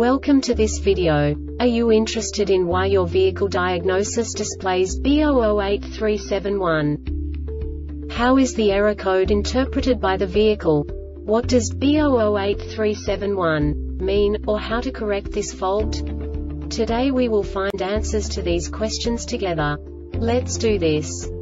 Welcome to this video. Are you interested in why your vehicle diagnosis displays B008371? How is the error code interpreted by the vehicle? What does B008371 mean, or how to correct this fault? Today we will find answers to these questions together. Let's do this.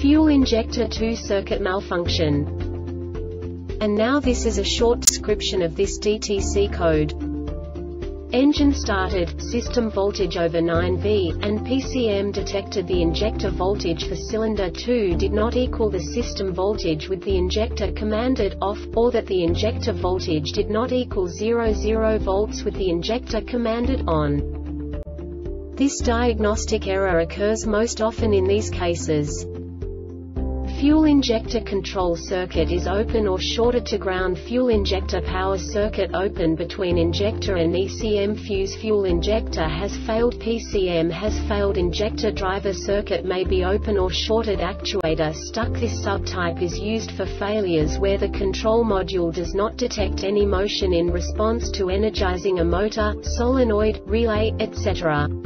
Fuel injector 2 circuit malfunction. And now this is a short description of this DTC code. Engine started, system voltage over 9V, and PCM detected the injector voltage for cylinder 2 did not equal the system voltage with the injector commanded off, or that the injector voltage did not equal 00 volts with the injector commanded on. This diagnostic error occurs most often in these cases. Fuel injector control circuit is open or shorted to ground Fuel injector power circuit open between injector and ECM fuse Fuel injector has failed. PCM has failed. Injector driver circuit may be open or shorted. Actuator stuck. This subtype is used for failures where the control module does not detect any motion in response to energizing a motor, solenoid, relay, etc.